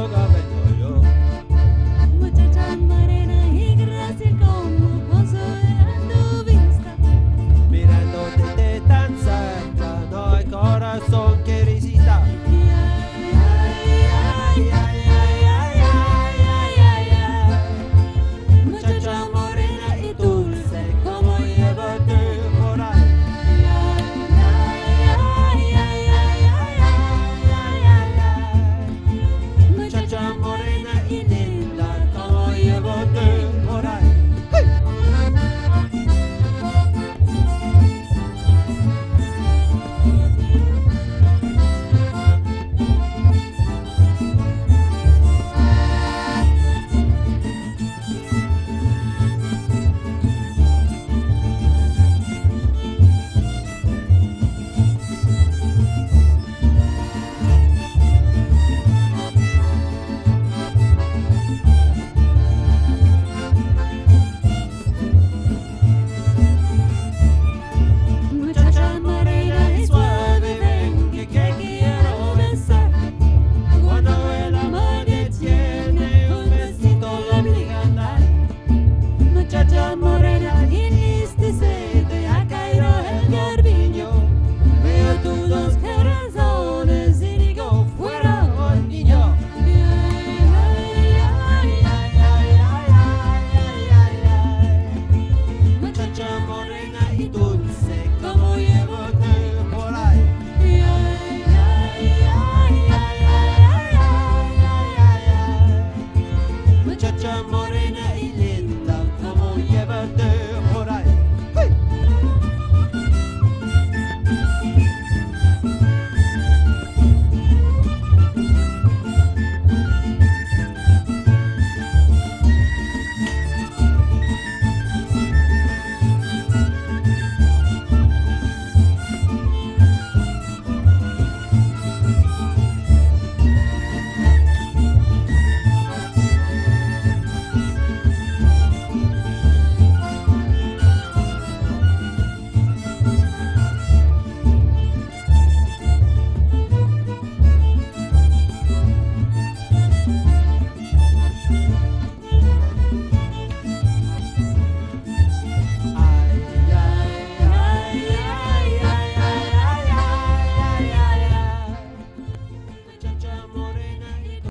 yoga.